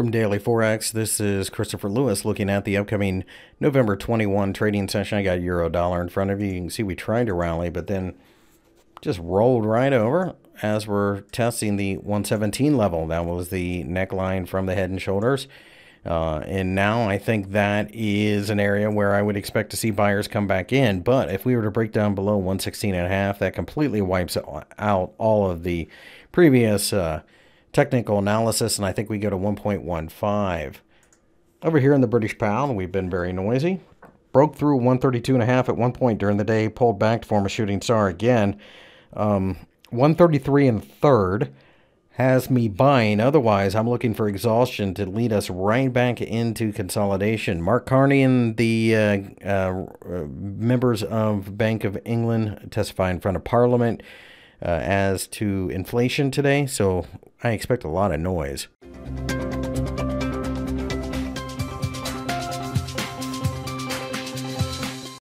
From Daily Forex, this is Christopher Lewis looking at the upcoming November 21 trading session. I got euro dollar in front of you. You can see we tried to rally, but then just rolled right over as we're testing the 117 level. That was the neckline from the head and shoulders. Uh, and now I think that is an area where I would expect to see buyers come back in. But if we were to break down below 116 and a half, that completely wipes out all of the previous uh, technical analysis, and I think we go to 1.15. Over here in the British pound, we've been very noisy. Broke through 132 and a half at one point during the day, pulled back to form a shooting star again. Um, 133 and third has me buying. Otherwise, I'm looking for exhaustion to lead us right back into consolidation. Mark Carney and the uh, uh, members of Bank of England testify in front of Parliament uh, as to inflation today. So I expect a lot of noise.